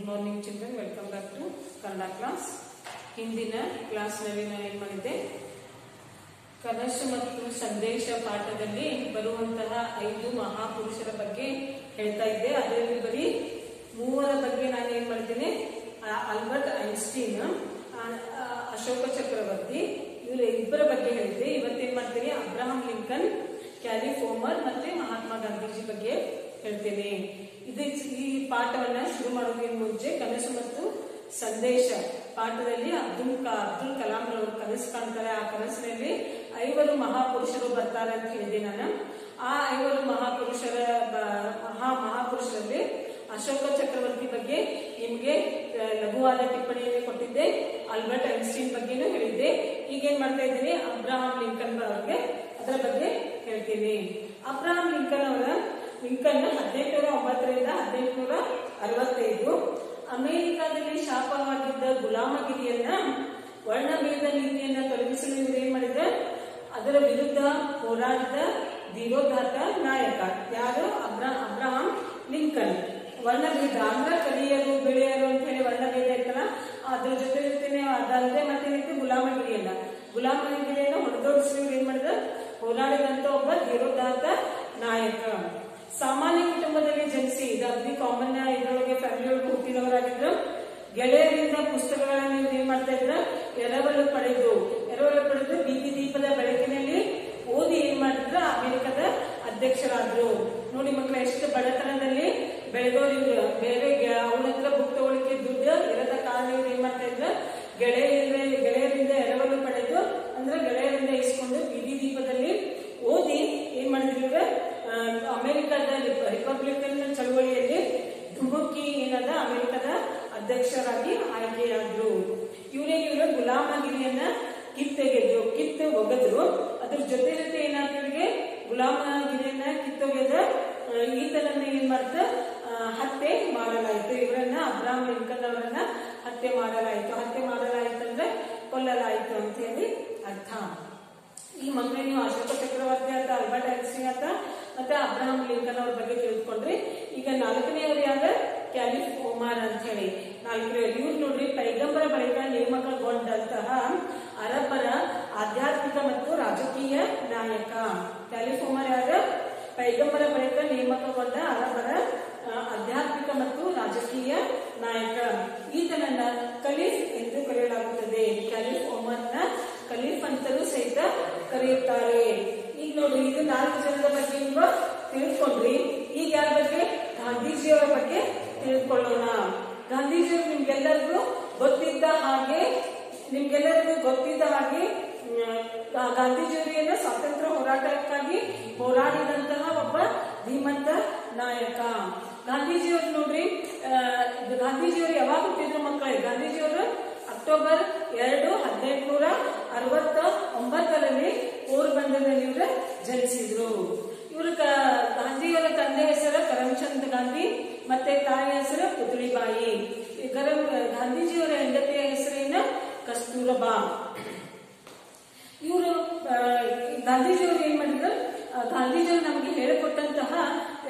Good morning children welcome back to Kannada class ಹಿಂದಿನ ಕ್ಲಾಸ್ನಲ್ಲಿ ನಾನು ಏನ್ ಮಾಡಿದ್ದೆ? ಕನಸು ಮತ್ತು ಸಂದೇಶ ಪಾಠದಲ್ಲಿ ಬರುವಂತಹ ಐದು ಮಹಾಪುರುಷರ ಬಗ್ಗೆ ಹೇಳ್ತಾ ಇದ್ದೆ. ಅದರಲ್ಲಿ ಬರೀ ಮೂವರ ಬಗ್ಗೆ ನಾನು ಏನ್ ಮಾಡಿದ್ದೇನೆ ಆಲ್ಬರ್ಟ್ ಐನ್ಸ್ಟೀನ್ ಅಶೋಕ ಚಕ್ರವರ್ತಿ, ಇವರ ಇಬ್ಬರ ಬಗ್ಗೆ ಹೇಳಿದ್ದೆ. ಇವತ್ತೇನ್ ಮಾಡ್ತೀನಿ? ಅಬ್ರಹಾಂ ಲಿಂಕನ್ ಕ್ಯಾಲಿಫೋಮರ್ ಮತ್ತೆ ಮಹಾತ್ಮ ಗಾಂಧೀಜಿ ಬಗ್ಗೆ. ಹೇಳ್ತೇನೆ. ಇದು ಈ ಪಾಠವನ್ನ ಶುರು ಮಾಡೋದಕ್ಕೆ ಮುಂಚೆ ಕನಸು ಮತ್ತು ಸಂದೇಶ. ಪಾಠದಲ್ಲಿ ಅಬ್ದುಲ್ ಅಬ್ದುಲ್ ಕಲಾಂ ಅವರು ಕನಸು ಕಾಣ್ತಾರೆ. ಆ ಕನಸಿನಲ್ಲಿ ಐವರು ಮಹಾಪುರುಷರು ಬರ್ತಾರೆ ಅಂತ ಹೇಳಿದೆ ನಾನು. ಆ ಐವರು ಮಹಾಪುರುಷರ ಮಹಾ, ಮಹಾಪುರುಷರಲ್ಲಿ ಅಶೋಕ ಚಕ್ರವರ್ತಿ ಬಗ್ಗೆ ನಿಮ್ಗೆ ಲಘುವಾದ ಟಿಪ್ಪಣಿಯನ್ನು ಕೊಟ್ಟಿದ್ದೆ. ಆಲ್ಬರ್ಟ್ ಐನ್ಸ್ಟೀನ್ ಬಗ್ಗೆನೂ ಹೇಳಿದ್ದೆ. ಈಗೇನ್ ಮಾಡ್ತಾ ಇದ್ದೀನಿ? ಅಬ್ರಹಾಂ ಲಿಂಕನ್ ಅವರಿಗೆ ಅದರ ಬಗ್ಗೆ ಹೇಳ್ತೀನಿ. ಅಬ್ರಹಾಂ ಲಿಂಕನ್ ಅವರ ಲಿಂಕನ್ ಹದಿನೆಂಟುನೂರ ಒಂಬತ್ತರಿಂದ ಹದಿನೆಂಟುನೂರ ಅರವತ್ತೈದು. ಅಮೆರಿಕಾದಲ್ಲಿ ಶಾಪವಾಗಿದ್ದ ಗುಲಾಮಗಿರಿಯನ್ನ ವರ್ಣಭೇದ ನೀತಿಯನ್ನ ತೊಲಗಿಸಲು ಇವರು ಏನ್ ಮಾಡಿದ್ರೆ? ಅದರ ವಿರುದ್ಧ ಹೋರಾಡಿದ ಧೀರೋದಾತ್ತ ನಾಯಕ. ಯಾರು? ಅಬ್ರ, ಅಬ್ರಹಾಂ ಲಿಂಕನ್. ವರ್ಣಭೇದ ಅಂದ್ರ ಕಲಿಯರು ಬೆಳೆಯರು ಅಂತ ಹೇಳಿ ವರ್ಣಭೇದ ಇರ್ತಲ್ಲ ಅದ್ರ ಜೊತೆ ಜೊತೆನೆ ಅದಲ್ಲದೆ ಮತ್ತೆ ಗುಲಾಮಗಿರಿಯನ್ನ. ಗುಲಾಮಗಿರಿಯನ್ನ ಹೊಡೆದೋಡಿಸಿ ಏನ್ ಮಾಡಿದ ಹೋರಾಡಿದಂತ ಒಬ್ಬ ಧೀರೋದಾತ್ತ ನಾಯಕ. ಸಾಮಾನ್ಯ ಕುಟುಂಬದಲ್ಲಿ ಜನಿಸಿ ಇದು ಅಗ್ನಿ ಕಾಮನ್ ಇದರೊಳಗೆ ಫ್ಯಾಮಿಲಿ ಒಳಗೆ ಹುಟ್ಟಿದವರಾಗಿದ್ರು. ಗೆಳೆಯರಿಂದ ಪುಸ್ತಕಗಳನ್ನು ನೀವು ಏನ್ ಮಾಡ್ತಾ ಇದ್ರ ಎರವಲು ಪಡೆದು ಬೀದಿ ದೀಪದ ಬೆಳಕಿನಲ್ಲಿ ಓದಿ ಏನ್ ಮಾಡಿದ್ರ ಅಮೆರಿಕದ ಅಧ್ಯಕ್ಷರಾದ್ರು ನೋಡಿ ಮಕ್ಕಳ ಎಷ್ಟು ಬಡತನದಲ್ಲಿ ಬೆಳೆದವರು ಇವ್ರು ಬೇರೆ ಅವಳ ಹತ್ರ ಬುಕ್ ತಗೊಳಿಕ್ಕೆ ದುಡ್ಡು ಇರದ ಕಾರಣ ಇವ್ರು ಏನ್ ಮಾಡ್ತಾ ಇದ್ರ ಗೆಳೆಯರಿಂದ ಗೆಳೆಯರಿಂದ ಎರವಲು ಪಡೆದು ಅಂದ್ರೆ ಗೆಳೆಯರಿಂದ ಇಸ್ಕೊಂಡು ಬೀದಿ ದೀಪದಲ್ಲಿ ಓದಿ ಏನ್ ಮಾಡಿದ್ರು ಇವ್ರು ಆ, ಅಮೆರಿಕದ ರಿಪಬ್ಲಿಕನ್ ಚಳವಳಿಯಲ್ಲಿ ಧುಮುಕಿ ಏನದ ಅಮೆರಿಕದ ಅಧ್ಯಕ್ಷರಾಗಿ ಆಯ್ಕೆಯಾದ್ರು ಇವರೇ ಇವರ ಗುಲಾಮಗಿರಿಯನ್ನ ಕಿತ್ತೆಗೆದ್ರು ಕಿತ್ತು ಒಗೆದ್ರು ಅದ್ರ ಜೊತೆ ಜೊತೆ ಏನಾದ್ರು ಇವ್ರಿಗೆ ಗುಲಾಮಗಿರಿಯನ್ನ ಕಿತ್ತೊಗೆದ ಆ, ಈತನನ್ನ ಏನ್ ಮಾಡ್ತ ಆ, ಹತ್ಯೆ ಮಾಡಲಾಯಿತು ಇವರನ್ನ ಅಬ್ರಾಹಂ ಹತ್ಯೆ ಮಾಡಲಾಯಿತು. ಹತ್ಯೆ ಮಾಡಲಾಯಿತು ಅಂದ್ರೆ ಕೊಲ್ಲಲಾಯಿತು ಅಂತ ಹೇಳಿ ಅರ್ಥ. ಈ ಮಕ್ಕಳಿಗೆ ನೀವು ಅಶೋಕ ಚಕ್ರವರ್ತಿ ಅಂತ ಅಲ್ಬರ್ಟ್ ಐನ್ಸ್ಟೀನ್ ಅಂತ ಮತ್ತೆ ಅಬ್ರಹಾಂ ಲಿಂಕನ್ ಅವ್ರ ಬಗ್ಗೆ ತಿಳ್ಕೊಂಡ್ರಿ. ಈಗ ನಾಲ್ಕನೆಯವರು ಯಾರ ಕ್ಯಾಲಿಫ್ ಒಮಾರ್ ಅಂತ ಹೇಳಿ ನಾಲ್ಕನೇ ಇವ್ರು ನೋಡ್ರಿ, ಪೈಗಂಬರ ಬಳಿಕ ನೇಮಕಗೊಂಡಂತಹ ಅರಬ್ಬರ ಆಧ್ಯಾತ್ಮಿಕ ಮತ್ತು ರಾಜಕೀಯ ನಾಯಕ. ಕ್ಯಾಲಿಫ್ ಒಮಾರ್ ಯಾರ? ಪೈಗಂಬರ ಬಳಿಕ ನೇಮಕಗೊಂಡ ಅರಬ್ಬರ ಆಧ್ಯಾತ್ಮಿಕ ಮತ್ತು ರಾಜಕೀಯ ನಾಯಕ. ಈತನನ್ನ ಖಲೀಫ್ ಎಂದು ಕರೆಯಲಾಗುತ್ತದೆ. ಕ್ಯಾಲಿಫ್ ಒಮರ್ನ ಖಲೀಫ್ ಅಂತಲೂ ಸಹಿತ ಕರೆಯುತ್ತಾರೆ. ಈಗ ನೋಡಿ ಇದು ನಾಲ್ಕು ಜನರ ಬಗ್ಗೆ ನೀವು ತಿಳ್ಕೊಂಡ್ರಿ. ಈಗ ಯಾರ ಬಗ್ಗೆ? ಗಾಂಧೀಜಿಯವರ ಬಗ್ಗೆ ತಿಳ್ಕೊಳ್ಳೋಣ. ಗಾಂಧೀಜಿಯವರು ನಿಮ್ಗೆಲ್ಲರಿಗೂ ಗೊತ್ತಿದ್ದ ಹಾಗೆ ನಿಮ್ಗೆಲ್ಲರಿಗೂ ಗೊತ್ತಿದ್ದ ಹಾಗೆ ಮ್, ಗಾ- ಸ್ವಾತಂತ್ರ್ಯ ಹೋರಾಟಕ್ಕಾಗಿ ಹೋರಾಡಿದಂತಹ ಒಬ್ಬ ಧೀಮಂತ ನಾಯಕ. ಗಾಂಧೀಜಿಯವರು ನೋಡ್ರಿ ಗಾಂಧೀಜಿಯವರು ಯಾವಾಗ ಹುಟ್ಟಿದ್ರು ಮಕ್ಕಳೇ? ಗಾಂಧೀಜಿಯವರು ಅಕ್ಟೋಬರ್ ಎರಡು ಹದಿನೆಂಟುನೂರ ಅರವತ್ತ ಒಂಬತ್ತರಲ್ಲಿ ಪೋರ್ಬಂದರ್ನಲ್ಲಿ ಇವರು ಜನಿಸಿದ್ರು. ಇವರು ಗಾಂಧಿಯವರ ತಂದೆ ಹೆಸರು ಕರಮ್ಚಂದ್ ಗಾಂಧಿ, ಮತ್ತೆ ತಾಯಿ ಹೆಸರು ಪುತ್ಳಿಬಾಯಿ ಈ ಕರಂ ಗಾಂಧೀಜಿಯವರ ಹೆಂಡತಿಯ ಹೆಸರಿನ ಕಸ್ತೂರಬಾ. ಇವರು ಗಾಂಧೀಜಿಯವರು ಏನ್ ಮಾಡಿದ್ರು? ಗಾಂಧೀಜಿಯವರು ನಮಗೆ ಹೇಳಿಕೊಟ್ಟಂತಹ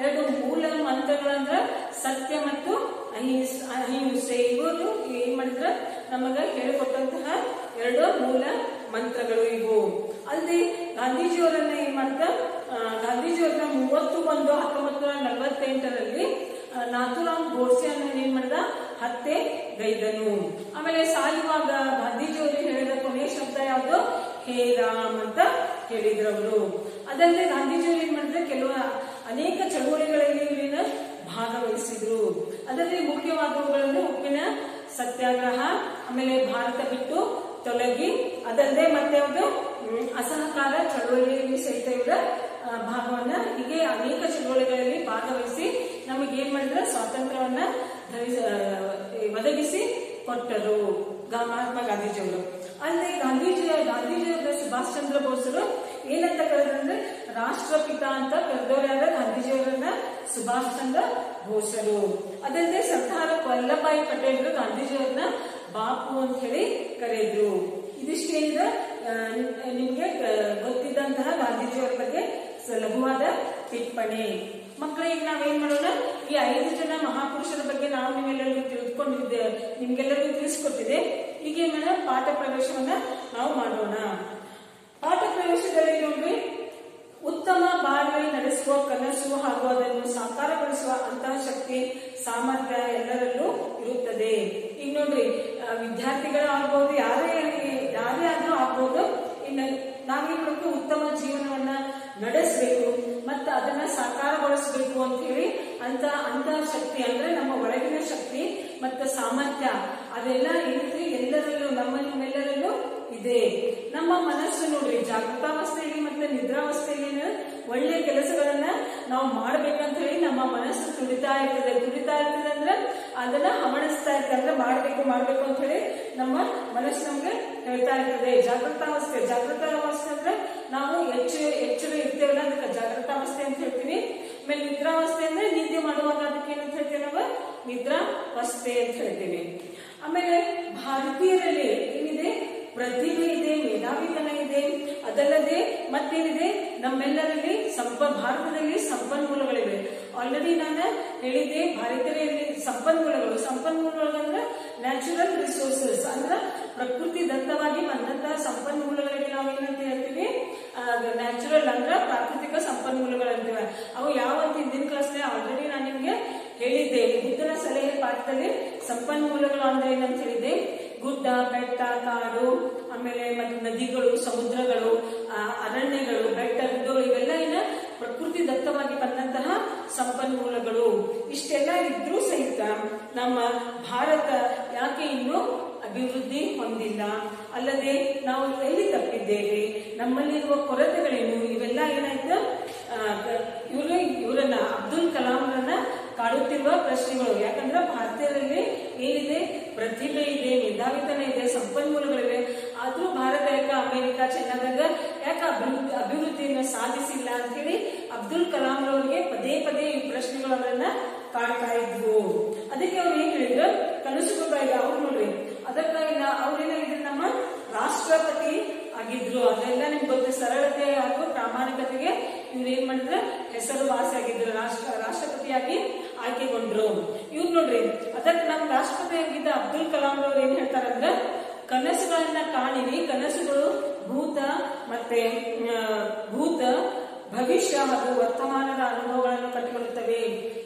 ಎರಡು ಮೂಲ ಮಂತ್ರಗಳಂದ್ರ ಸತ್ಯ ಮತ್ತು ಅಹಿಂಸ್ ಇವರು ಏನ್ ಮಾಡಿದ್ರ ನಮಗ ಹೇಳಿಕೊಟ್ಟಂತಹ ಎರಡು ಮೂಲ ಮಂತ್ರಗಳು ಇವು. ಅಲ್ಲಿ ಗಾಂಧೀಜಿಯವರನ್ನ ಏನ್ ಮಾಡ್ತ ಗಾಂಧೀಜಿಯವರನ್ನ ಮೂವತ್ತು ಒಂದು ಹತ್ತೊಂಬತ್ತು ನಲವತ್ತೆಂಟರಲ್ಲಿ ನಾಥುರಾಮ್ ಗೋಡ್ಸೆ ಅನ್ನ ಏನ್ ಮಾಡಿದ? ಹತ್ಯೆ ಗೈದನು. ಆಮೇಲೆ ಸಾಯುವಾಗ ಗಾಂಧೀಜಿಯವರು ಹೇಳಿದ ಕೊನೆಯ ಶಬ್ದ ಯಾವುದು? ಹೇ ರಾಮ್ ಅಂತ ಹೇಳಿದ್ರು ಅವರು ಅದಲ್ಲದೆ ಗಾಂಧೀಜಿಯವರು ಏನ್ ಮಾಡಿದ್ರೆ? ಕೆಲವು ಅನೇಕ ಚಳುವಳಿಗಳಲ್ಲಿ ಇಲ್ಲಿನ ಭಾಗವಹಿಸಿದ್ರು. ಅದರಲ್ಲಿ ಮುಖ್ಯವಾದವುಗಳಲ್ಲಿ ಉಪ್ಪಿನ ಸತ್ಯಾಗ್ರಹ ಆಮೇಲೆ ಭಾರತ ಬಿಟ್ಟು ತೊಲಗಿ ಅದಲ್ಲದೆ ಮತ್ತೆ ಹ್ಮ್, ಅಸಹಕಾರ ಚಳುವಳಿಯಲ್ಲಿ ಸಹಿತ ಇವರ ಭಾಗವನ್ನ ಹೀಗೆ ಅನೇಕ ಚಳುವಳಿಗಳಲ್ಲಿ ಭಾಗವಹಿಸಿ ನಮಗೆ ಏನ್ ಮಾಡಿದ್ರೆ? ಸ್ವಾತಂತ್ರ್ಯವನ್ನ ಒದಗಿಸಿ ಕೊಟ್ಟರು ಮಹಾತ್ಮ ಗಾಂಧೀಜಿಯವರು. ಅಲ್ಲದೆ ಗಾಂಧೀಜಿ ಗಾಂಧೀಜಿಯವರ ಸುಭಾಷ್ ಚಂದ್ರ ಬೋಸರು ಏನಂತ ಕರೆದ್ರೆ ರಾಷ್ಟ್ರಪಿತ ಅಂತ ಕರೆದವರಾದ ಗಾಂಧೀಜಿಯವರನ್ನ ಸುಭಾಷ್ ಚಂದ್ರ ಬೋಸರು. ಅದಲ್ಲದೆ ಸರ್ದಾರ ವಲ್ಲಭಾಯಿ ಪಟೇಲ್ರು ಗಾಂಧೀಜಿಯವರನ್ನ ಬಾಪು ಅಂತ ಹೇಳಿ ಕರೆದ್ರು. ಇದಿಷ್ಟೇನಿದ ನಿಮ್ಗೆ ಗೊತ್ತಿದ್ದಂತಹ ಗಾಂಧೀಜಿಯವರ ಬಗ್ಗೆ ಸುಲಭವಾದ ಟಿಪ್ಪಣಿ. ಮಕ್ಕಳಿಗೆ ನಾವೇನ್ ಮಾಡೋಣ? ಈ ಐದು ಜನ ಮಹಾಪುರುಷರ ಬಗ್ಗೆ ನಾವು ನಿಮ್ಗೆಲ್ಲರಿಗೂ ತಿಳ್ಕೊಂಡಿದ್ದೆ ನಿಮ್ಗೆಲ್ಲರಿಗೂ ತಿಳಿಸ್ಕೊಟ್ಟಿದೆ ಈಗ ಏನ್ ಮಾಡೋಣ ಪಾಠ ಪ್ರವೇಶವನ್ನ ನಾವು ಮಾಡೋಣ. ಪಾಠ ಪ್ರವೇಶದಲ್ಲಿ ನೋಡ್ರಿ, ಉತ್ತಮ ಬಾಳ್ವೆ ನಡೆಸುವ ಕನಸು ಹಾಗೂ ಅದನ್ನು ಸಾಕಾರಗೊಳಿಸುವ ಅಂತಹ ಶಕ್ತಿ ಸಾಮರ್ಥ್ಯ ಎಲ್ಲರಲ್ಲೂ ಇರುತ್ತದೆ. ಈಗ ನೋಡ್ರಿ ವಿದ್ಯಾರ್ಥಿಗಳ ಆಗ್ಬೋದು, ಯಾರೇ ಯಾರೇ ಆದ್ರೂ ಆಗ್ಬಹುದು ಇನ್ನು ನಾವೇನು ಉತ್ತಮ ಜೀವನವನ್ನ ನಡೆಸಬೇಕು ಮತ್ತು ಅದನ್ನ ಸಾಕಾರಗೊಳಿಸಬೇಕು ಅಂತ ಹೇಳಿ ಅಂತ ಅಂತ ಶಕ್ತಿ ಅಂದ್ರೆ ನಮ್ಮ ಒಳಗಿನ ಶಕ್ತಿ ಮತ್ತು ಸಾಮರ್ಥ್ಯ. ಅದೆಲ್ಲ ಇರುತ್ತೆ ಎಲ್ಲರಲ್ಲೂ, ನಮ್ಮ ನಿಮ್ಮೆಲ್ಲರಲ್ಲೂ. ಇದೆ. ನಮ್ಮ ಮನಸ್ಸು ನೋಡ್ರಿ, ಜಾಗೃತಾವಸ್ಥೆಯಲ್ಲಿ ಮತ್ತೆ ನಿದ್ರಾವಸ್ಥೆಯಲ್ಲಿ ಒಳ್ಳೆ ಕೆಲಸಗಳನ್ನ ನಾವು ಮಾಡ್ಬೇಕಂತ ಹೇಳಿ ನಮ್ಮ ಮನಸ್ಸು ತುಡಿತಾ ಇರ್ತದೆ. ತುಡಿತಾ ಇರ್ತದೆ ಅಂದ್ರೆ ಅದನ್ನ ಹವಣಿಸ್ತಾ ಇರ್ತದೆ. ಅಂದ್ರೆ ಮಾಡ್ಬೇಕು ಮಾಡ್ಬೇಕು ಅಂತ ಹೇಳಿ ನಮ್ಮ ಮನಸ್ಸು ನಮ್ಗೆ ಹೇಳ್ತಾ ಇರ್ತದೆ. ಜಾಗೃತಾವಸ್ಥೆ ಜಾಗೃತಾವಸ್ಥೆ ಅಂದ್ರೆ ನಾವು ಹೆಚ್ಚು ಎಚ್ಚರ ಇರ್ತೇವಲ್ಲ, ಅದಕ್ಕೆ ಜಾಗೃತಾವಸ್ಥೆ ಅಂತ ಹೇಳ್ತೀವಿ ಆಮೇಲೆ ನಿದ್ರಾವಸ್ಥೆ ಅಂದ್ರೆ ನಿದ್ದೆ ಮಾಡುವಾಗ ಅದಕ್ಕೆ ಏನಂತ ಹೇಳ್ತೀವಿ ನಾವು? ನಿದ್ರಾವಸ್ಥೆ ಅಂತ ಹೇಳ್ತೀವಿ. ಆಮೇಲೆ ಭಾರತೀಯರಲ್ಲಿ ಏನಿದೆ? ಪ್ರತಿಭೆ ಇದೆ, ಮೇಧಾವಿತನ ಇದೆ. ಅದಲ್ಲದೆ ಮತ್ತೇನಿದೆ? ನಮ್ಮೆಲ್ಲರಲ್ಲಿ ಸಂಪ, ಭಾರತದಲ್ಲಿ ಸಂಪನ್ಮೂಲಗಳಿವೆ. ಆಲ್ರೆಡಿ ನಾನು ಹೇಳಿದ್ದೆ, ಭಾರತೀಯರಲ್ಲಿ ಸಂಪನ್ಮೂಲಗಳು. ಸಂಪನ್ಮೂಲಗಳು ಅಂದ್ರೆ ನ್ಯಾಚುರಲ್ ರಿಸೋರ್ಸಸ್ ಅಂದ್ರೆ ಪ್ರಕೃತಿ ದತ್ತವಾಗಿ ಬಂದಂತಹ ಸಂಪನ್ಮೂಲಗಳಿಗೆ ನಾವು ಏನಂತ ಹೇಳ್ತೀವಿ? ನ್ಯಾಚುರಲ್ ಅಂದ್ರೆ ಪ್ರಾಕೃತಿಕ ಸಂಪನ್ಮೂಲಗಳಂತೀವಿ. ಅವು ಯಾವಂತ ಹಿಂದಿನ ಕ್ಲಾಸ್ನೇ ಆಲ್ರೆಡಿ ನಾನು ನಿಮ್ಗೆ ಹೇಳಿದ್ದೆ. ಬುದ್ಧನ ಸಲಹೆ ಪಾಠದಲ್ಲಿ ಸಂಪನ್ಮೂಲಗಳು ಅಂದ್ರೆ ಏನಂತ ಹೇಳಿದ್ದೆ? ಗುಡ್ಡ, ಬೆಟ್ಟ, ಕಾಡು, ಆಮೇಲೆ ಮತ್ತೆ ನದಿಗಳು, ಸಮುದ್ರಗಳು ಅರಣ್ಯಗಳು, ಬೆಟ್ಟ, ಗುಡ್ಡಗಳು, ಇವೆಲ್ಲ ಏನ ಪ್ರಕೃತಿ ದತ್ತವಾಗಿ ಬಂದಂತಹ ಸಂಪನ್ಮೂಲಗಳು. ಇಷ್ಟೆಲ್ಲ ಇದ್ರೂ ಸಹಿತ ನಮ್ಮ ಭಾರತ ಯಾಕೆ ಇನ್ನು ಅಭಿವೃದ್ಧಿ ಹೊಂದಿಲ್ಲ? ಅಲ್ಲದೆ ನಾವು ಎಲ್ಲಿ ತಪ್ಪಿದ್ದೇವೆ? ನಮ್ಮಲ್ಲಿರುವ ಕೊರತೆಗಳೇನು? ಇವೆಲ್ಲ ಏನಾಯ್ತು? ಇವರು ಕಾಡುತ್ತಿರುವ ಪ್ರಶ್ನೆಗಳು. ಯಾಕಂದ್ರೆ ಭಾರತೀಯರಲ್ಲಿ ಏನಿದೆ? ಪ್ರತಿಭೆ ಇದೆ, ಮೇಧಾವಿತನ ಇದೆ, ಸಂಪನ್ಮೂಲಗಳಿವೆ. ಆದ್ರೂ ಭಾರತ ಯಾಕ ಅಮೆರಿಕ ಚೈನಾದಾಗ ಯಾಕೆ ಅಭಿವೃದ್ಧಿ, ಅಭಿವೃದ್ಧಿಯನ್ನು ಸಾಧಿಸಿಲ್ಲ ಅಂತ ಹೇಳಿ ಅಬ್ದುಲ್ ಕಲಾಂ ರವರಿಗೆ ಪದೇ ಪದೇ ಈ ಪ್ರಶ್ನೆಗಳು ಅವರನ್ನ ಕಾಡ್ತಾ ಇದ್ವು. ಅದಕ್ಕೆ ಅವ್ರು ಏನ್ ಹೇಳಿದ್ರು? ಕನಸುಗಳು ಅವ್ರು ನೋಡ್ರಿ. ಅದಕ್ಕಾಗಿ ಅವ್ರೇನಾಗಿದ್ರು ನಮ್ಮ ರಾಷ್ಟ್ರಪತಿ ಆಗಿದ್ರು. ಅದೆಲ್ಲ ನಿಮ್ಗೆ ಗೊತ್ತು. ಸರಳತೆ ಹಾಗೂ ಪ್ರಾಮಾಣಿಕತೆಗೆ ಇವ್ರು ಏನ್ ಮಾಡಿದ್ರೆ? ಹೆಸರು ಆಗಿದ್ರು ರಾಷ್ಟ್ರ, ರಾಷ್ಟ್ರಪತಿಯಾಗಿ ಆಯ್ಕೆಗೊಂಡ್ರು. ಇವ್ರು ನೋಡ್ರಿ ಅದಕ್ಕೆ ನಮ್ಮ ರಾಷ್ಟ್ರಪತಿ ಆಗಿದ್ದ ಅಬ್ದುಲ್ ಕಲಾಂ ಅವ್ರು ಏನ್ ಹೇಳ್ತಾರಂದ್ರೆ, ಕನಸುಗಳನ್ನ ಕಾಣಿರಿ, ಕನಸುಗಳು ಭೂತ ಮತ್ತೆ ಭೂತ ಭವಿಷ್ಯ ಹಾಗೂ ವರ್ತಮಾನದ ಅನುಭವಗಳನ್ನು ಕಟ್ಟಿಕೊಳ್ಳುತ್ತವೆ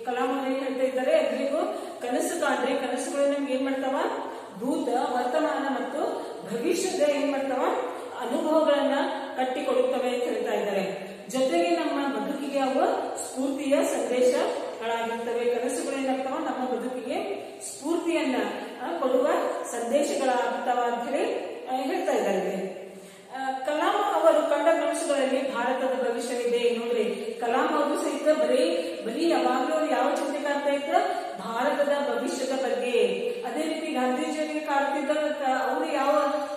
ಕಲಾಂ ಅವರು ಏನ್ ಹೇಳ್ತಾ ಇದ್ದಾರೆ, ಎಲ್ರಿಗೂ ಕನಸು ಕಾಣ್ರಿ, ಕನಸುಗಳು ನಮ್ಗೆ ಏನ್ ಮಾಡ್ತಾವ? ಭೂತ, ವರ್ತಮಾನ ಮತ್ತು ಭವಿಷ್ಯದ ಏನ್ ಮಾಡ್ತಾವ? ಅನುಭವಗಳನ್ನ ಕಟ್ಟಿಕೊಡುತ್ತವೆ ಅಂತ ಹೇಳ್ತಾ ಇದ್ದಾರೆ. ಜೊತೆಗೆ ನಮ್ಮ ಬದುಕಿಗೆ ಅವು ಸ್ಫೂರ್ತಿಯ ಸಂದೇಶಗಳಾಗಿರ್ತವೆ ಕನಸುಗಳು ಏನಾಗ್ತಾವ ನಮ್ಮ ಬದುಕಿಗೆ ಸ್ಫೂರ್ತಿಯನ್ನ ಕೊಡುವ ಸಂದೇಶಗಳಾಗ್ತಾವ ಅಂತ ಹೇಳಿ ಹೇಳ್ತಾ ಇದ್ದಾರೆ. ಕಲಾಂ ಅವರು ಕಂಡ ಕನಸುಗಳಲ್ಲಿ ಭಾರತದ ಭವಿಷ್ಯವಿದೆ ನೋಡ್ರಿ ಕಲಾಂ ಅವರು ಸಹಿತ ಬರೀ ಬರೀ ಯಾವಾಗಲೂ ಅವರು ಯಾವ ಚಿಂತೆ ಕಾಡ್ತಾ ಇದ್ರ? ಭಾರತದ ಭವಿಷ್ಯದ ಬಗ್ಗೆ. ಅದೇ ರೀತಿ ಗಾಂಧೀಜಿಯವರಿಗೆ ಕಾಡ್ತಿದ್ದ ಅವರು ಯಾವ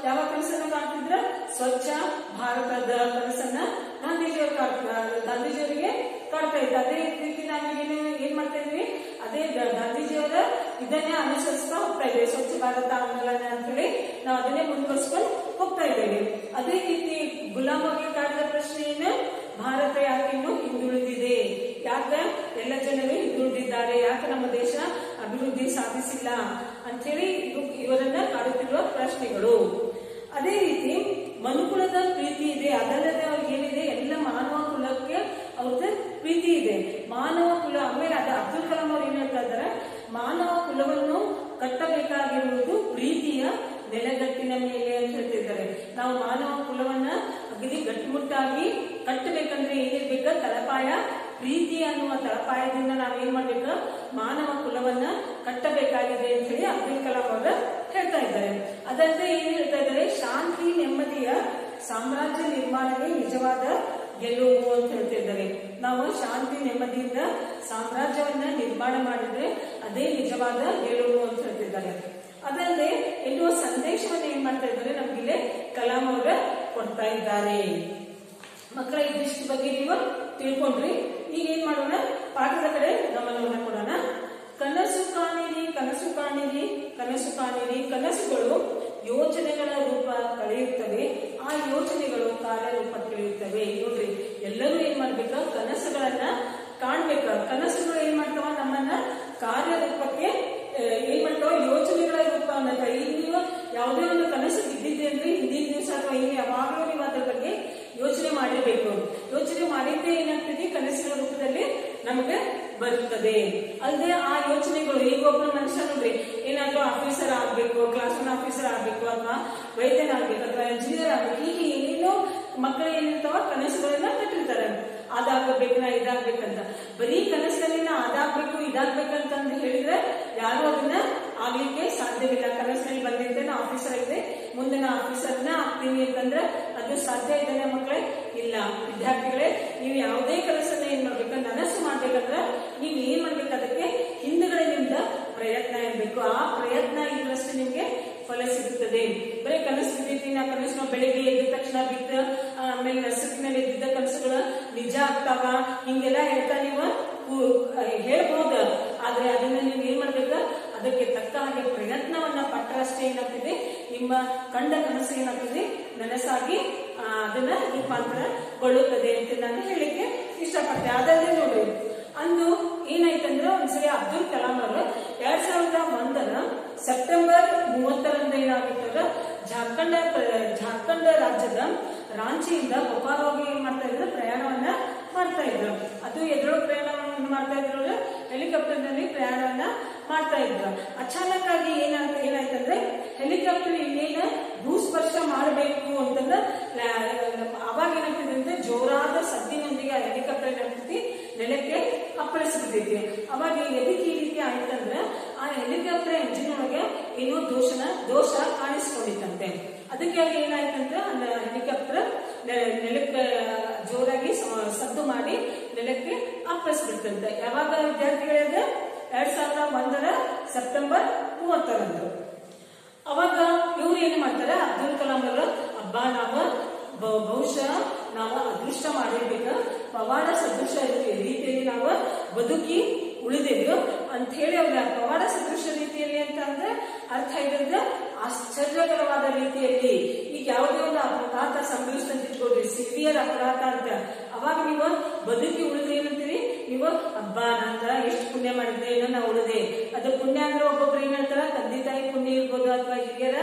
ಯಾವ ಕನಸನ್ನು ಕಾಣ್ತಿದ್ರ? ಸ್ವಚ್ಛ ಭಾರತದ ಕನಸನ್ನ ಗಾಂಧೀಜಿಯವರು ಕಾಡ್ತಾ ಗಾಂಧೀಜಿಯವರಿಗೆ ಇತ್ತು ಅದೇ ರೀತಿ ನಾವು ಏನು, ಏನ್ ಮಾಡ್ತಾ ಇದ್ವಿ? ಅದೇ ಗಾಂಧೀಜಿಯವರ ಇದನ್ನೇ ಅನುಸರಿಸ್ತಾ ಹೋಗ್ತಾ ಇದ್ದೇವೆ ಸ್ವಚ್ಛ ಭಾರತ ಆಂದೋಲನ ಅಂತ ಹೇಳಿ ನಾವು ಅದನ್ನೇ ಮುಂದುವರ್ಸ್ಕೊಂಡು ಹೋಗ್ತಾ ಇದ್ದೇವೆ. ಅದೇ ರೀತಿ ಗುಲಾಮ್ ಕಾಡಿದ ಪ್ರಶ್ನೆ ಏನು? ಭಾರತ ಯಾಕೆ ಇನ್ನು ಹಿಂದುಳಿದಿದೆ? ಯಾಕೆ ಎಲ್ಲ ಜನರು ಹಿಂದುಳಿದಿದ್ದಾರೆ? ಯಾಕೆ ನಮ್ಮ ದೇಶ ಅಭಿವೃದ್ಧಿ ಸಾಧಿಸಿಲ್ಲ? ಅಂತ ಹೇಳಿ ಇವರನ್ನ ಕಾಡುತ್ತಿರುವ ಪ್ರಶ್ನೆಗಳು. ಅದೇ ರೀತಿ ಮನುಕುಲದ ಪ್ರೀತಿ ಇದೆ. ಅದಲ್ಲದೆ ಅವ್ರಿಗೆ ಏನಿದೆ? ಎಲ್ಲ ಮಾನವ ಕುಲಕ್ಕೆ ಅವ್ರದ್ದು ಪ್ರೀತಿ ಇದೆ. ಮಾನವ ಕುಲ ಆಮೇಲೆ ಅದ ಅಬ್ದುಲ್ ಕಲಾಂ ಅವ್ರು ಏನ್ ಹೇಳ್ತಾ ಇದ್ದಾರೆ? ಮಾನವ ಕುಲವನ್ನು ಕಟ್ಟಬೇಕಾಗಿರುವುದು ಪ್ರೀತಿಯ ನೆಲೆಗಟ್ಟಿನ ಮೇಲೆ ಅಂತ ಹೇಳ್ತಿದ್ದಾರೆ. ನಾವು ಮಾನವ ಕುಲವನ್ನ ಅಗದಿ ಗಟ್ಟಿಮುಟ್ಟಾಗಿ ಕಟ್ಟಬೇಕಂದ್ರೆ ಏನಿರ್ಬೇಕ? ತಳಪಾಯ. ಪ್ರೀತಿ ಅನ್ನುವ ತಳಪಾಯದಿಂದ ನಾವೇನ್ ಮಾಡ್ಬೇಕು? ಮಾನವ ಕುಲವನ್ನ ಕಟ್ಟಬೇಕಾಗಿದೆ ಅಂತ ಹೇಳಿ ಅಬ್ದುಲ್ ಕಲಾಂ ಅವರು ಹೇಳ್ತಾ ಇದ್ದಾರೆ. ಅದಲ್ಲದೆ ಏನ್ ಹೇಳ್ತಾ ಇದ್ದಾರೆ? ಶಾಂತಿ, ನೆಮ್ಮದಿಯ ಸಾಮ್ರಾಜ್ಯ ನಿರ್ಮಾಣವೇ ನಿಜವಾದ ಗೆಲುವು ಅಂತ ಹೇಳ್ತಿದ್ದಾರೆ ನಾವು ಶಾಂತಿ ನೆಮ್ಮದಿಯಿಂದ ಸಾಮ್ರಾಜ್ಯವನ್ನ ನಿರ್ಮಾಣ ಮಾಡಿದ್ರೆ ಅದೇ ನಿಜವಾದ ಗೆಲುವು ಅಂತ ಹೇಳ್ತಿದ್ದಾರೆ. ಅದಲ್ಲದೆ ಎನ್ನುವ ಸಂದೇಶವನ್ನ ಏನ್ ಮಾಡ್ತಾ ಇದ್ದಾರೆ? ನಮ್ಗಿಲ್ಲಿ ಕಲಾಂ ಅವರ ಕೊಡ್ತಾ ಇದ್ದಾರೆ. ಮಕ್ಕಳ ಇದಿಷ್ಟು ಬಗ್ಗೆ ನೀವು ತಿಳ್ಕೊಂಡ್ರಿ. ಈಗ ಏನ್ ಮಾಡೋಣ? ಪಾಠದ ಕಡೆ ಗಮನವನ್ನ ಕೊಡೋಣ. ಕನಸು ಕಾಣಿರಿ ಕನಸು ಕಾಣಿರಿ ಕನಸು ಕಾಣಿರಿ, ಕನಸುಗಳು ಯೋಜನೆಗಳ ರೂಪ ಕಳೆಯುತ್ತವೆ. ಆ ಯೋಜನೆಗಳು ಕಾರ್ಯರೂಪ ತಿಳಿಯುತ್ತವೆ ನೋಡ್ರಿ, ಎಲ್ಲರೂ ಕನಸುಗಳು ಏನ್ ಮಾಡ್ತಾವ ನಮ್ಮನ್ನ ಕಾರ್ಯರೂಪಕ್ಕೆ ಏನ್ ಮಾಡ್ತಾವ ಯೋಚನೆಗಳ ರೂಪ ಅನ್ನತ್ತೆ ಈಗ ನೀವು ಯಾವುದೇ ಒಂದು ಕನಸು ಬಿದ್ದಿದೆ ಅಂದ್ರೆ ಹಿಂದಿನ ದಿವಸ ಅಥವಾ ಈಗ ಯಾವಾಗಲೂ ನೀವು ಅದ್ರ ಬಗ್ಗೆ ಯೋಚನೆ ಮಾಡಿರ್ಬೇಕು. ಯೋಚನೆ ಮಾಡಿದ್ದೇ ಏನಾಗ್ತದೆ? ಕನಸಿನ ರೂಪದಲ್ಲಿ ನಮಗೆ ಬರುತ್ತದೆ. ಅಲ್ಲದೆ ಆ ಯೋಚನೆಗಳು, ಈಗ ಒಬ್ಬ ಮನುಷ್ಯ ನೋಡ್ರಿ, ಏನಾದ್ರೂ ಆಫೀಸರ್ ಆಗ್ಬೇಕು ಕ್ಲಾಸ್ ಒನ್ ಆಫೀಸರ್ ಆಗ್ಬೇಕು ಅಥವಾ ವೈದ್ಯನಾಗ್ಬೇಕು ಅಥವಾ ಇಂಜಿನಿಯರ್ ಆಗ್ಬೇಕು, ಹೀಗೆ ಏನೇನೋ ಮಕ್ಕಳು ಏನಿರ್ತಾವ ಕನಸುಗಳನ್ನ ಕಟ್ಟಿರ್ತಾರೆ. ಅದಾಗಬೇಕು ನಾ ಇದಾಗ್ಬೇಕಂತ. ಬರೀ ಕನಸಿನಲ್ಲಿ ನಾ ಅದಾಗ್ಬೇಕು ಇದಾಗ್ಬೇಕಂತ ಹೇಳಿದ್ರೆ ಯಾರು ಅದನ್ನ ಆಗ್ಲಿಕ್ಕೆ ಸಾಧ್ಯವಿಲ್ಲ. ಕನಸಿನಲ್ಲಿ ಬಂದಿದ್ದೆ, ನಾ ಆಫೀಸರ್ ಇದ್ದೆ. ಮುಂದೆ ನಾ ಆಫೀಸರ್ನ ಆಗ್ತೀನಿ ಅಂತಂದ್ರೆ ಅದು ಸಾಧ್ಯ ಇದೆ ಮಕ್ಕಳೇ. ಇಲ್ಲ, ವಿದ್ಯಾರ್ಥಿಗಳೇ, ನೀವು ಯಾವುದೇ ಕನಸನ್ನ ಏನ್ ಮಾಡ್ಬೇಕು, ನನಸು ಮಾಡ್ಬೇಕಂದ್ರೆ ನೀವು ಏನ್ ಮಾಡ್ಬೇಕು, ಅದಕ್ಕೆ ಹಿಂದ್ಗಡೆ ನಿಮ್ದ ಪ್ರಯತ್ನ ಇರಬೇಕು. ಆ ಪ್ರಯತ್ನ ಇದ್ರಷ್ಟು ನಿಮ್ಗೆ ಫಲ ಸಿಗುತ್ತದೆ. ಬರೀ ಕನಸು ನಾ ಕನಸು ಬೆಳಿಗ್ಗೆ ಆಗ್ತಾವ? ಹಿಂಗೆಲ್ಲ ಹೇಳ್ತಾ ನೀವು ಹೇಳ್ಬಹುದ ಹೇಳ್ಬೋದು. ಆದ್ರೆ ಅದನ್ನ ನೀವು ಏನ್ ಮಾಡ್ಬೇಕ? ಅದಕ್ಕೆ ತಕ್ಕ ಹಾಗೆ ಪ್ರಯತ್ನವನ್ನ ಪಟ್ಟರಷ್ಟೇ ಏನಾಗ್ತದೆ? ನಿಮ್ಮ ಕಂಡ ಕನಸು ಏನಾಗ್ತದೆ? ನನಸಾಗಿ ಅದನ್ನ ರೂಪಾಂತರಗೊಳ್ಳುತ್ತದೆ ಅಂತ ನಾನು ಹೇಳಿಕ್ಕೆ ಇಷ್ಟಪಡ್ತೆ. ಅದಲ್ಲದೆ ನೋಡಿ, ಅಂದು ಏನಾಯ್ತಂದ್ರೆ ಒಂದ್ಸರಿ ಅಬ್ದುಲ್ ಕಲಾಂ ಅವರು ಎರಡ್ ಸಾವಿರದ ಒಂದರ ಸೆಪ್ಟೆಂಬರ್ ಮೂವತ್ತರಂದ ಏನಾಗುತ್ತಂದ್ರೆ ಜಾರ್ಖಂಡ ಜಾರ್ಖಂಡ ರಾಜ್ಯದ ರಾಂಚಿಯಿಂದ ಭೋಪಾಲ್ಗೆ ಏನ್ ಮಾಡ್ತಾ ಇದ್ರು, ಪ್ರಯಾಣವನ್ನ ಮಾಡ್ತಾ ಇದ್ರು. ಅದು ಎದುರು ಪ್ರಯಾಣವನ್ನು ಮಾಡ್ತಾ ಇದ್ರು ಹೆಲಿಕಾಪ್ಟರ್ನಲ್ಲಿ ಪ್ರಯಾಣವನ್ನ ಮಾಡ್ತಾ ಇದ್ರು. ಅಚಾನಕ್ ಆಗಿ ಏನಾಯ್ತಂದ್ರೆ ಹೆಲಿಕಾಪ್ಟರ್ ಇನ್ನೇನ ಭೂಸ್ಪರ್ಶ ಮಾಡಬೇಕು ಅಂತಂದ್ರೆ ಅವಾಗ ಏನಾಗ್ತದೆ ಅಂದ್ರೆ ಜೋರಾದ ಸದ್ದಿನೊಂದಿಗೆ ಹೆಲಿಕಾಪ್ಟರ್ ಏನಾಗ್ತೈತಿ ನೆಲಕ್ಕೆ ಅಪ್ಪಳಿಸ್ಬಿಡ್ತೈತಿ ಅವಾಗ ಎದಕ್ಕೆ ಈ ರೀತಿ ಆಯ್ತಂದ್ರೆ ಆ ಹೆಲಿಕಾಪ್ಟರ್ ಎಂಜಿನ್ ಒಳಗೆ ಏನೋ ದೋಷನ, ದೋಷ ಕಾಣಿಸ್ಕೊಂಡಿತ್ತಂತೆ. ಅದಕ್ಕೆ ಅಲ್ಲಿ ಏನಾಯ್ತಂದ್ರೆ ಆ ಹೆಲಿಕಾಪ್ಟರ್ ನೆಲಕ್ಕೆ ಜೋರಾಗಿ ಸದ್ದು ಮಾಡಿ ನೆಲಕ್ಕೆ ಅಪ್ಪಳಿಸ್ಬಿಡ್ತಂತೆ ಯಾವಾಗ ವಿದ್ಯಾರ್ಥಿಗಳಿದೆ ಎರಡ್ ಸಾವಿರದ ಒಂದರ ಸೆಪ್ಟೆಂಬರ್ ಮೂವತ್ತರಂದು. ಅವಾಗ ಇವ್ರು ಏನ್ ಮಾಡ್ತಾರೆ? ಅಬ್ದುಲ್ ಕಲಾಂ ಅವರು ಹಬ್ಬ ನಾವು ಬಹುಶಃ ನಾವು ಅದೃಷ್ಟ ಮಾಡಿರ್ಬೇಕು. ಪವಾಡ ಸದೃಶ ರೀತಿಯಲ್ಲಿ ನಾವು ಬದುಕಿ ಉಳಿದೆವು ಅಂತ ಹೇಳಿ ಅವ್ರ ಪವಾಡ ಸದೃಶ ರೀತಿಯಲ್ಲಿ ಅಂತ ಅಂದ್ರೆ ಅರ್ಥ ಇದ್ರೆ ಆಶ್ಚರ್ಯಕರವಾದ ರೀತಿಯಲ್ಲಿ. ಈಗ ಯಾವುದೇ ಒಂದು ಅಪಘಾತ ಸಂಭವಿಸ್ತಂತ ಇಟ್ಕೊಳ್ರಿ ಸಿವಿಯರ್ ಅಪಘಾತ ಅಂತ. ಅವಾಗ ನೀವು ಬದುಕಿ ಉಳಿದೆ ಏನಂತೀರಿ? ನೀವು ಹಬ್ಬ ನಂತರ ಎಷ್ಟು ಪುಣ್ಯ ಮಾಡಿದ್ರೆ ಏನೋ ನಾ ಉಳಿದೆ. ಅದು ಪುಣ್ಯ ಅಂದ್ರೆ ಒಬ್ಬೊಬ್ರು ಏನಂತಾರ ತಂದೆ ತಾಯಿ ಪುಣ್ಯ ಇರ್ಬೋದು ಅಥವಾ ಹಿರಿಯರ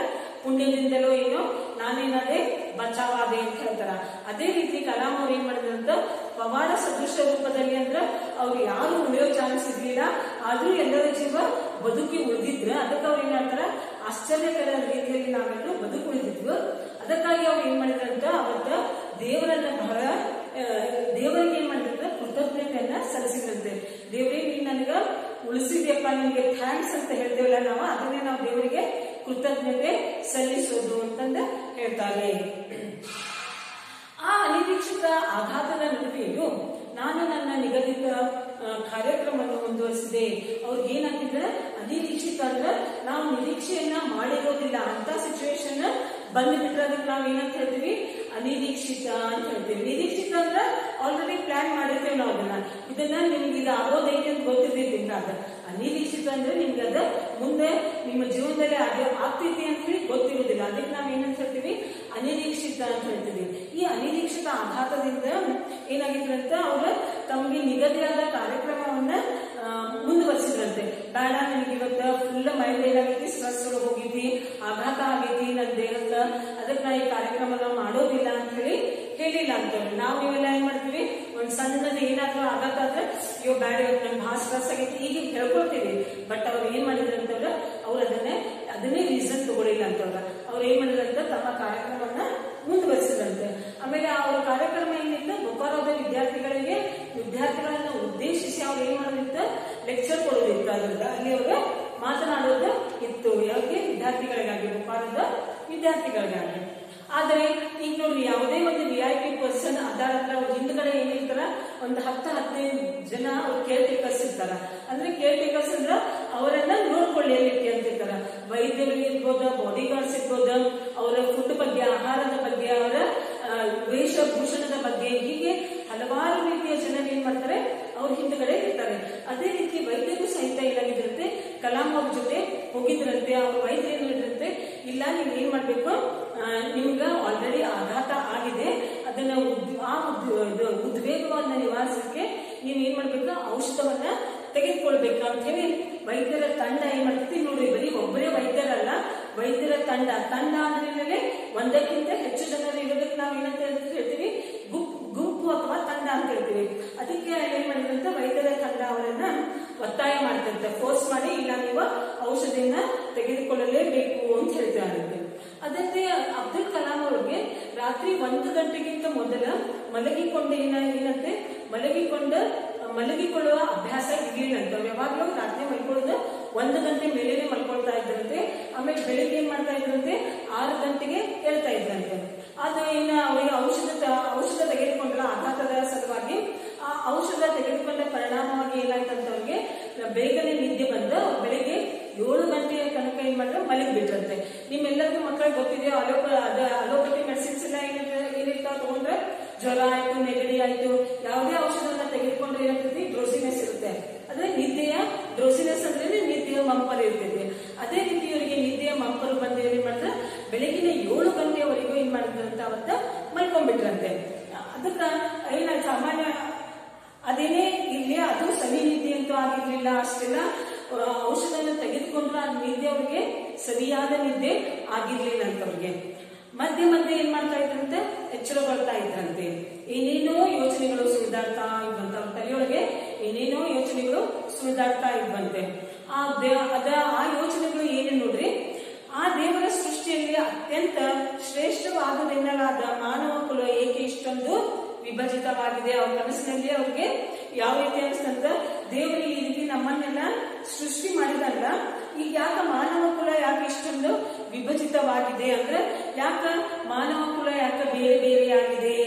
ಪುಣ್ಯದಿಂದಲೋ ಏನೋ ನಾನೇನದೇ ಬಚಾವಾದೆ ಅಂತ ಹೇಳ್ತಾರ. ಅದೇ ರೀತಿ ಕಲಾಂ ಅವ್ರು ಏನ್ ಮಾಡಿದ್ರಂತ, ಪವಾಡ ಸದೃಶ ರೂಪದಲ್ಲಿ ಅಂದ್ರ ಅವ್ರು ಯಾರು ಉಳಿಯೋ ಚಾನ್ಸ್ ಇರ್ಲಿಲ್ಲ, ಆದ್ರೂ ಎಲ್ಲರ ಜೀವ ಬದುಕಿ ಉಳಿದಿದ್ರ ಅದಕ್ಕೆ ಅವ್ರು ಏನ್ ಹೇಳ್ತಾರ ಆಶ್ಚರ್ಯಕರ ರೀತಿಯಲ್ಲಿ ನಾವೆಲ್ಲರೂ ಬದುಕು ಉಳಿದಿದ್ವು. ಅದಕ್ಕಾಗಿ ಅವ್ರು ಏನ್ ಮಾಡಿದ್ರಂತ, ಅವತ್ತ ದೇವರನ್ನ ಬಹಳ ದೇವರಿಗೆ ಏನ್ ಮಾಡಿದ್ರ ಕೃತಜ್ಞತೆಯನ್ನ ಸಲ್ಲಿಸಿದ್ರಂತೆ. ದೇವರೇ, ನೀನ್ ನನಗ ಉಳಿಸಿದ್ಯಪ್ಪ, ನಿನ್ಗೆ ಥ್ಯಾಂಕ್ಸ್ ಅಂತ ಹೇಳ್ತೇವಲ್ಲ ನಾವು, ಅದನ್ನೇ ನಾವು ದೇವರಿಗೆ ಕೃತಜ್ಞತೆ ಸಲ್ಲಿಸೋದು ಅಂತಂದ ಹೇಳ್ತಾರೆ ಆ ಅನಿರೀಕ್ಷಿತ ಆಘಾತದ ನಡುವೆಯೂ ನಾನು ನನ್ನ ನಿಗದಿತ ಕಾರ್ಯಕ್ರಮವನ್ನು ಮುಂದುವರಿಸಿದೆ. ಅವ್ರಿಗೆ ಏನಾಗಿದ್ರೆ ಅನಿರೀಕ್ಷಿತ ಅಂದ್ರೆ ನಾವು ನಿರೀಕ್ಷೆಯನ್ನ ಮಾಡಿರೋದಿಲ್ಲ. ಅಂತ ಸಿಚುವೇಶನ್ ಬಂದ್ಬಿಟ್ರೆ ಅದಕ್ಕೆ ನಾವು ಏನಂತ ಹೇಳ್ತೀವಿ? ಅನಿರೀಕ್ಷಿತ ಅಂತ ಹೇಳ್ತೀವಿ. ನಿರೀಕ್ಷಿತ ಅಂದ್ರೆ ಆಲ್ರೆಡಿ ಪ್ಲಾನ್ ಮಾಡಿರ್ತೇವೆ ನಾವು ಅದನ್ನ. ಇದನ್ನ ನಿಮ್ಗೆ ಇದು ಆಗೋದೈತೆ ಅಂತ ಗೊತ್ತಿರ್ತಿದ್ದಿಲ್ಲ ಅದ ಅನಿರೀಕ್ಷಿತ ಅಂದ್ರೆ ನಿಮ್ಗೆ ಅದ ಮುಂದೆ ನಿಮ್ಮ ಜೀವನದಲ್ಲಿ ಅದು ಆಗ್ತೈತಿ ಅಂತ ಹೇಳಿ ಗೊತ್ತಿರೋದಿಲ್ಲ ಅದಕ್ಕೆ ನಾವು ಏನಂತ ಹೇಳ್ತೀವಿ ಅನಿರೀಕ್ಷಿತ ಅಂತ ಹೇಳ್ತೀವಿ. ಈ ಅನಿರೀಕ್ಷಿತ ಆಘಾತದಿಂದ ಏನಾಗಿದ್ರಂತ ಅವ್ರು ತಮಗೆ ನಿಗದಿಯಾದ ಕಾರ್ಯಕ್ರಮವನ್ನ ಮುಂದುವರಿಸಿದ್ರಂತೆ. ಬೇಡ, ನನಗೆ ಇವತ್ತ ಫುಲ್ ಮೈಂಡ್ ಏನಾಗೈತಿ ಸ್ಟ್ರೆಸ್ ಹೋಗಿದ್ದಿ, ಆಘಾತ ಆಗೈತಿ ನನ್ನ ದೇಹಕ್ಕ. ಅದಕ್ಕೆ ನಾ ಈ ಕಾರ್ಯಕ್ರಮನ ಮಾಡೋದಿಲ್ಲ ಅಂತ ಹೇಳಿ ಹೇಳಿಲ್ಲ ಅಂತ ನಾವು ನೀವೆಲ್ಲ ಏನ್ ಮಾಡ್ತೀವಿ? ಒಂದ್ ಸಣ್ಣದ ಏನಾದ್ರೂ ಆಗತ್ತಾದ್ರೆ ಅಯ್ಯೋ ಬ್ಯಾಡ ಇವತ್ತು ನಮ್ಗೆ ಭಾಳ ಸ್ಟ್ರೆಸ್ ಆಗೈತಿ ಈಗ ಹೇಳ್ಕೊಳ್ತೀವಿ. ಬಟ್ ಅವ್ರು ಏನ್ ಮಾಡಿದ್ರು ಅಂತಂದ್ರೆ, ಅವ್ರು ಅದನ್ನೇ ಅದನ್ನೇ ರೀಸನ್ ತಗೊಳಿಲ್ಲ ಅಂತವ್ರ. ಅವ್ರು ಏನ್ ಮಾಡಿದ್ರಂತ ತಮ್ಮ ಕಾರ್ಯಕ್ರಮವನ್ನ ಮುಂದುವರಿಸಿದಂತೆ. ಆಮೇಲೆ ಅವ್ರ ಕಾರ್ಯಕ್ರಮ ಏನಿತ್ತು ಬೊಕಾರೋದ ವಿದ್ಯಾರ್ಥಿಗಳಿಗೆ, ವಿದ್ಯಾರ್ಥಿಗಳನ್ನ ಉದ್ದೇಶಿಸಿ ಅವ್ರು ಏನ್ ಮಾಡೋದಿತ್ತ ಲೆಕ್ಚರ್ ಕೊಡೋದಿತ್ತು ಅದ್ರದ್ದು. ಅಲ್ಲಿ ಅವರು ಮಾತನಾಡೋದು ಇತ್ತು. ಯಾಕೆ? ವಿದ್ಯಾರ್ಥಿಗಳಿಗಾಗಿ ಬೊಕಾರದ ವಿದ್ಯಾರ್ಥಿಗಳಿಗಾಗಿ. ಆದ್ರೆ ಈಗ ನೋಡ್ರಿ, ಯಾವುದೇ ಒಂದು ವಿ ಐ ಪಿ ಪರ್ಸನ್ ಅದರ ಹತ್ರ ಹಿಂದ್ಗಡೆ ಏನಿರ್ತಾರ, ಒಂದು ಹತ್ತು, ಹದಿನೈದು ಜನ ಅವ್ರು ಕೇರ್ ಟೇಕರ್ಸ್ ಇರ್ತಾರ. ಅಂದ್ರೆ ಕೇರ್ ಟೇಕರ್ಸ್ ಅಂದ್ರ ಅವರನ್ನ ನೋಡ್ಕೊಳ್ಳಿ ಅಂತ ಇರ್ತಾರ. ವೈದ್ಯರು ಇರ್ಬೋದು ಬಾಡಿ ಗಾರ್ಡ್ಸ್ ಇರ್ಬೋದು, ಅವರ ಫುಡ್ ಬಗ್ಗೆ, ಆಹಾರದ ಬಗ್ಗೆ, ಅವರ ವೇಷಭೂಷಣದ ಬಗ್ಗೆ, ಹೀಗೆ ಹಲವಾರು ರೀತಿಯ ಜನರು ಏನ್ ಮಾಡ್ತಾರೆ, ಅವ್ರ ಹಿಂದ್ಗಡೆ ಇರ್ತಾರೆ. ಅದೇ ರೀತಿ ವೈದ್ಯರು ಸಹಿತ ಏನಾಗಿದ್ರಂತೆ ಕಲಾಂ ಅವ್ರ ಜೊತೆ ಹೋಗಿದ್ರಂತೆ, ಅವ್ರ ವೈದ್ಯರು ಏನಿದ್ರಂತೆ ಇಲ್ಲ ನೀವು ಏನ್ ಮಾಡ್ಬೇಕು? ನಿಮ್ಗ ಆಲ್ರೆಡಿ ಆಘಾತ ಆಗಿದೆ. ಅದನ್ನ ಆ ಇದು ಉದ್ವೇಗವನ್ನ ನಿವಾರಿಸಕ್ಕೆ ನೀವು ಏನ್ ಮಾಡ್ಬೇಕು? ಔಷಧವನ್ನ ತೆಗೆದುಕೊಳ್ಬೇಕು ಅಂತ ಹೇಳಿ ವೈದ್ಯರ ತಂಡ ಏನ್ ಮಾಡ್ತೀವಿ ನೋಡ್ರಿ, ಬರೀ ಒಬ್ಬ ಒಬ್ಬರೇ ವೈದ್ಯರಲ್ಲ. ವೈದ್ಯರ ತಂಡ ತಂಡ ಅಂದ್ರೆ ಒಂದಕ್ಕಿಂತ ಹೆಚ್ಚು ಜನರು ಇರೋದಕ್ಕೆ ನಾವು ಏನಂತ ಹೇಳ್ತೀವಿ ಗುಂಪು ಗುಂಪು ಅಥವಾ ತಂಡ ಅಂತ ಹೇಳ್ತೀವಿ. ಅದಕ್ಕೆ ಏನ್ ಮಾಡಿದಂತ ವೈದ್ಯರ ತಂಡ ಅವರನ್ನ ಒತ್ತಾಯ ಮಾಡ್ತಂತೆ, ಫೋರ್ಸ್ ಮಾಡಿ ಇಲ್ಲ ನೀವು ಔಷಧಿಯನ್ನ ತೆಗೆದುಕೊಳ್ಳಲೇಬೇಕು ಅಂತ ಹೇಳ್ತಾರೆ ಅದಕ್ಕೆ ಅಬ್ದುಲ್ ಕಲಾಂ ಅವ್ರಿಗೆ ರಾತ್ರಿ ಒಂದು ಗಂಟೆಗಿಂತ ಮೊದಲ ಮಲಗಿಕೊಂಡು ಏನ ಮಲಗಿಕೊಂಡ, ಮಲಗಿಕೊಳ್ಳುವ ಅಭ್ಯಾಸ ಇರ್ಲಿಲ್ಲಂತ ಯಾವಾಗ್ಲೂ ರಾತ್ರಿ ಮಲ್ಕೊಳ್ಳೋದು ಒಂದು ಗಂಟೆ ಮೇಲೆನೆ ಮಲ್ಕೊಳ್ತಾ ಇದ್ರಂತೆ. ಆಮೇಲೆ ಬೆಳಿಗ್ಗೆ ಏನ್ ಮಾಡ್ತಾ ಇದ್ರಂತೆ? ಆರು ಗಂಟೆಗೆ ಹೇಳ್ತಾ ಇದ್ರಂತೆ. ಅದು ಏನ ಅವರಿಗೆ ಔಷಧ ಔಷಧ ತೆಗೆದುಕೊಂಡ್ರ ಆಘಾತದ ಸಲುವಾಗಿ ಆ ಔಷಧ ತೆಗೆದುಕೊಂಡ ಪರಿಣಾಮವಾಗಿ ಏನಾಯ್ತಂತ ಅವ್ರಿಗೆ ಬೇಗನೆ ನಿದ್ದೆ ಬಂದು ಬೆಳಿಗ್ಗೆ ಏಳು ಗಂಟೆಯ ತನಕ ಏನ್ ಮಾಡಿದ್ರೆ ಮಲಗಿ ಬಿಟ್ರಂತೆ ನಿಮ್ಮೆಲ್ಲರಿಗೂ ಮಕ್ಕಳಿಗೆ ಗೊತ್ತಿದೆ ಅಲೋಪ, ಅದ ಅಲೋಪತಿ ಮೆಡಿಸಿನ್ಸ್ ಎಲ್ಲ ಏನಿದೆ ಏನಿರ್ತಾವ ತಗೊಂಡ್ರೆ ಜ್ವರ ಆಯ್ತು ನೆಗಡಿ ಆಯ್ತು ಯಾವುದೇ ಔಷಧವನ್ನ ತೆಗೆದುಕೊಂಡ್ರೆ ಏನಾಗ್ತದೆ ಡ್ರೋಸಿನೆಸ್ ಇರುತ್ತೆ ಅದೇ ನಿದ್ದೆಯ ಡ್ರೋಸಿನೆಸ್ ಅಂದ್ರೆ ನಿದ್ದೆಯ ಮಂಪರ್ ಇರ್ತೈತಿ ಅದೇ ರೀತಿ ಇವರಿಗೆ ನಿದ್ದೆಯ ಮಂಪರು ಬಂದು ಏನ್ ಮಾಡಿದ್ರೆ ಬೆಳಗಿನ ಏಳು ಗಂಟೆವರೆಗೂ ಏನ್ ಮಾಡಿದ್ರಂತ ಅವತ್ತ ಮಲ್ಕೊಂಡ್ಬಿಟ್ರಂತೆ ಅದಕ್ಕ ಏನ ಸಾಮಾನ್ಯ ಅದೇನೇ ಇರ್ಲಿ ಅದು ಸವಿ ನಿದ್ದೆ ಅಂತೂ ಆಗಿರ್ಲಿಲ್ಲ ಅಷ್ಟೆಲ್ಲ ಆ, ಔಷಧನ ತೆಗೆದುಕೊಂಡ್ರೆ ಆ ನಿದ್ದೆ ಅವ್ರಿಗೆ ಸರಿಯಾದ ನಿದ್ದೆ ಆಗಿರ್ಲಿಲ್ಲ ಅಂತ ಅವ್ರಿಗೆ ಮಧ್ಯೆ ಮಧ್ಯೆ ಏನ್ ಮಾಡ್ತಾ ಇದ್ರಂತೆ ಎಚ್ಚರಗೊಳ್ತಾ ಇದ್ರಂತೆ ಏನೇನೋ ಯೋಚನೆಗಳು ಸುಳಿದಾಡ್ತಾ ಇದ್ವಂತೆ ಅವ್ರ ತಲೆಯೊಳಗೆ ಏನೇನೋ ಯೋಚನೆಗಳು ಸುಳಿದಾಡ್ತಾ ಇದ್ವಂತೆ ಆ ಅದ, ಆ ಯೋಚನೆಗಳು ಏನೇ ನೋಡ್ರಿ? ಆ ದೇವರ ಸೃಷ್ಟಿಯಲ್ಲಿ ಅತ್ಯಂತ ಶ್ರೇಷ್ಠವಾದದೆನ್ನಲಾದ ಮಾನವ ಕುಲ ಏಕೆ ಇಷ್ಟೊಂದು ವಿಭಜಿತವಾಗಿದೆ? ಅವ್ರ ಮನಸ್ಸಿನಲ್ಲಿ ಅವ್ರಿಗೆ ಯಾವ ರೀತಿ ಅನಿಸ್ತಂತ? ದೇವರು ಈ ರೀತಿ ನಮ್ಮನ್ನೆಲ್ಲ ಸೃಷ್ಟಿ ಮಾಡಿದಲ್ಲ ಈಗ ಯಾಕ ಮಾನವ ಕುಲ ಯಾಕೆ ಇಷ್ಟೊಂದು ವಿಭಜಿತವಾಗಿದೆ? ಅಂದ್ರೆ ಯಾಕ ಮಾನವ ಕುಲ ಯಾಕೆ ಬೇರೆ ಬೇರೆ ಆಗಿದೆ?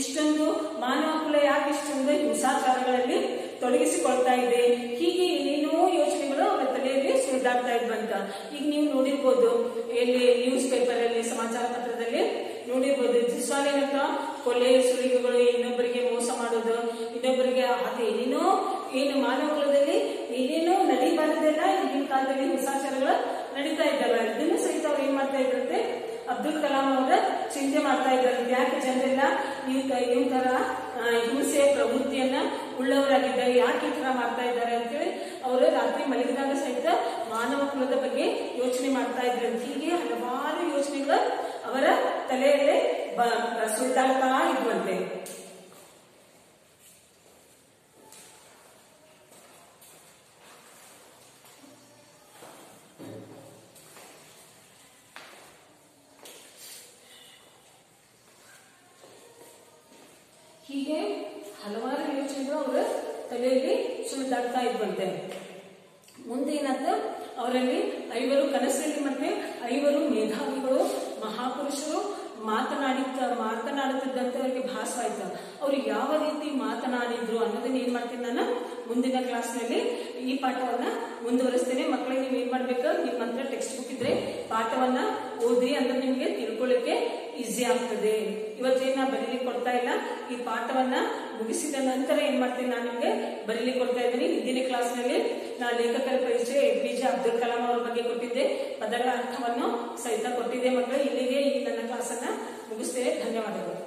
ಇಷ್ಟೊಂದು ಮಾನವ ಕುಲ ಯಾಕೆ ಇಷ್ಟೊಂದು ಹಿಂಸಾಚಾರಗಳಲ್ಲಿ ತೊಡಗಿಸಿಕೊಳ್ತಾ ಇದೆ. ಹೀಗೆ ಏನೇನೋ ಯೋಚನೆಗಳು ಅವರ ತಲೆಯಲ್ಲಿ ಸುಳಿದಾಡ್ತಾ ಇದ್ವಂತ. ಈಗ ನೀವು ನೋಡಿರ್ಬೋದು ಎಲ್ಲಿ ನ್ಯೂಸ್ ಪೇಪರ್ ಅಲ್ಲಿ ಸಮಾಚಾರ ಪತ್ರದಲ್ಲಿ ನೋಡಿರ್ಬೋದು ದಿಸ್ವಾಲೇನಂತ ಕೊಲೆ ಸುಳಿಗೆಗಳು ಇನ್ನೊಬ್ಬರಿಗೆ ಮೋಸ ಮಾಡೋದು, ಇನ್ನೊಬ್ಬರಿಗೆ ಅದು ಏನೇನೋ, ಏನು ಮಾನವ ಕುಲದಲ್ಲಿ ಏನೇನೋ ನಡೀಬಾರದೆಲ್ಲ ಈಗಿನ ಕಾಲದಲ್ಲಿ ಹಿಂಸಾಚಾರಗಳು ನಡೀತಾ ಇದ್ದಾವೆ. ಇದನ್ನು ಸಹಿತ ಅವ್ರು ಏನ್ ಮಾಡ್ತಾ ಇದ್ರಂತೆ? ಅಬ್ದುಲ್ ಕಲಾಂ ಅವರ ಚಿಂತೆ ಮಾಡ್ತಾ ಇದ್ದಾರೆ. ಯಾಕೆ ಜನರೆಲ್ಲ? ಈ ಈ ತರ ಹಿಂಸೆ, ಪ್ರವೃತ್ತಿಯನ್ನ ಉಳ್ಳವರಾಗಿದ್ದಾರೆ ಯಾಕೆ ಈ ತರ ಮಾಡ್ತಾ ಇದ್ದಾರೆ ಅಂತೇಳಿ ಅವರು ರಾತ್ರಿ ಮಲಗಿದಾಗ ಸಹಿತ ಮಾನವ ಕುಲದ ಬಗ್ಗೆ ಯೋಚನೆ ಮಾಡ್ತಾ ಇದ್ರು. ಹೀಗೆ ಹಲವಾರು ಯೋಚನೆಗಳು ಅವರ ತಲೆಯಲ್ಲೇ ಸುಳಿದಾಡ್ತಾ ಇದ್ವಂತೆ. ಯೋಚನೆಗಳು ಅವರ ತಲೆಯಲ್ಲಿ ಸುಳಿದಾಡ್ತಾ ಇದ್ವಂತೆ. ಮುಂದೆ ಏನಾಯ್ತು ಅವರಲ್ಲಿ ಐವರು ಕನಸಲ್ಲಿ ಮತ್ತೆ ಐವರು ಮೇಧಾವಿಗಳು, ಮಹಾಪುರುಷರು ಮಾತನಾಡಿದ್ದ, ಮಾತನಾಡುತ್ತಿದ್ದಂತೆ ಅವರಿಗೆ ಭಾಸವಾಯ್ತು. ಅವ್ರು ಯಾವ ರೀತಿ ಮಾತನಾಡಿದ್ರು ಅನ್ನೋದನ್ನ ಏನ್ ಮಾಡ್ತೀನಿ ನಾನು? ಮುಂದಿನ ಕ್ಲಾಸ್ನಲ್ಲಿ ಈ ಪಾಠವನ್ನ ಮುಂದುವರಿಸ್ತೇನೆ. ಮಕ್ಕಳಿಗೆ ನೀವು ಏನ್ ಮಾಡ್ಬೇಕು? ನಿಮ್ಮ ಹತ್ರ ಟೆಕ್ಸ್ಟ್ ಬುಕ್ ಇದ್ರೆ ಪಾಠವನ್ನ ಓದಿ ಅಂದ್ರೆ ನಿಮ್ಗೆ ತಿಳ್ಕೊಳ್ಳಿಕ್ಕೆ ಈಸಿ ಆಗ್ತದೆ. ಇವತ್ತೇನ್ ನಾ ಬರೀಲಿಕ್ಕೆ ಕೊಡ್ತಾ ಇಲ್ಲ. ಈ ಪಾಠವನ್ನ ಮುಗಿಸಿದ ನಂತರ ಏನ್ ಮಾಡ್ತೀನಿ ನಾನು ನಿಮ್ಗೆ ಬರೀಲಿಕ್ಕೆ ಕೊಡ್ತಾ ಇದ್ದೀನಿ. ಹಿಂದಿನ ಕ್ಲಾಸ್ನಲ್ಲಿ ನಾ ಲೇಖಕರ ಪರಿಚಯ A P J Abdul Kalam ಅವರ ಬಗ್ಗೆ ಕೊಟ್ಟಿದ್ದೆ. ಪದಗಳ ಅರ್ಥವನ್ನು ಸಹಿತ ಕೊಟ್ಟಿದ್ದೆ ಮಕ್ಕಳು. ಇಲ್ಲಿಗೆ ಈ ನನ್ನ ಕ್ಲಾಸನ್ನ ಮುಗಿಸ್ತೇವೆ ಧನ್ಯವಾದಗಳು.